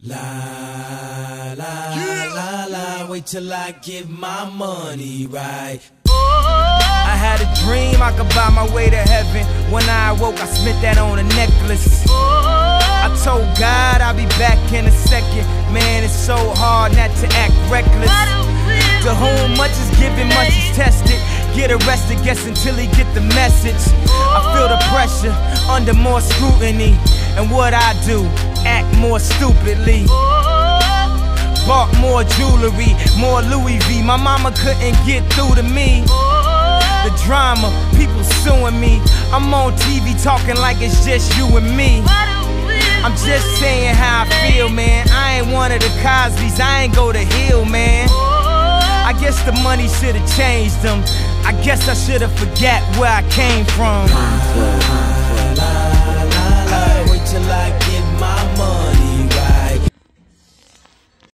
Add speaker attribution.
Speaker 1: La la la la, wait till I get my money right.
Speaker 2: I had a dream I could buy my way to heaven. When I awoke, I spent that on a necklace. I told God I'll be back in a second. Man, it's so hard not to act reckless. To whom much is given, much is tested. Get arrested, guess until he get the message. I feel the pressure under more scrutiny. And what I do, act more stupidly. Bought more jewelry, more Louis V. My mama couldn't get through to me. The drama, people suing me. I'm on TV talking like it's just you and me. I'm just saying how I feel, man. I ain't one of the Cosby's, I ain't go to Hillman. I guess the money should've changed them. I guess I should've forget where I came from.